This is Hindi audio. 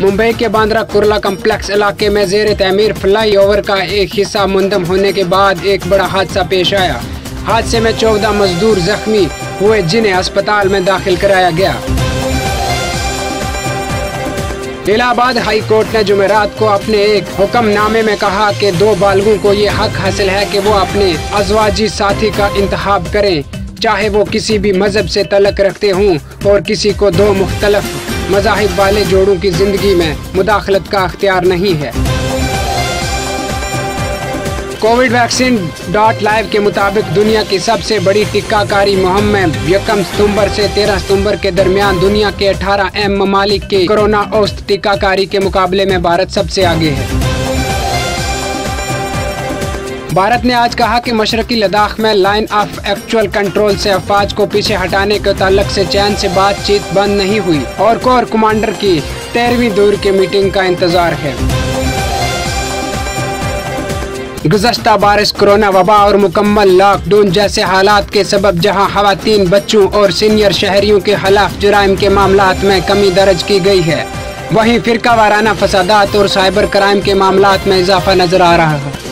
मुंबई के बांद्रा कुरला कम्प्लेक्स इलाके में जेर तमीर फ्लाई ओवर का एक हिस्सा मुंदम होने के बाद एक बड़ा हादसा पेश आया। हादसे में चौदह मजदूर जख्मी हुए, जिन्हें अस्पताल में दाखिल कराया गया। इलाहाबाद हाई कोर्ट ने जुमेरात को अपने एक हुक्मनामे में कहा कि दो बालगों को ये हक हासिल है कि वो अपने अजवाजी साथी का इंतखब करें, चाहे वो किसी भी मज़हब से तलक रखते हों और किसी को दो मुख्तलफ मजाहिब वाले जोड़ों की ज़िंदगी में मुदाखलत का अख्तियार नहीं है। कोविड वैक्सीन डॉट लाइव के मुताबिक दुनिया की सबसे बड़ी टीकाकारी मुहिम में यकम सितंबर से तेरह सितंबर के दरमियान दुनिया के 18 अहम ममालिक के कोरोना औस्त टीकाकारी के मुकाबले में भारत सबसे आगे है। भारत ने आज कहा कि मशरकी लद्दाख में लाइन ऑफ़ एक्चुअल कंट्रोल से अफवाज को पीछे हटाने के ताल्लुक से चैन से बातचीत बंद नहीं हुई। और कोर कमांडर की तेरहवीं दौर की मीटिंग का इंतज़ार है। गुजश्ता बारिश, कोरोना वबा और मुकम्मल लॉकडाउन जैसे हालात के सबब जहाँ खातन बच्चों और सीनियर शहरियों के खिलाफ जराइम के मामला में कमी दर्ज की गई है, वहीं फिरका वाराना फसादात और साइबर क्राइम के मामला में इजाफा नज़र आ रहा है।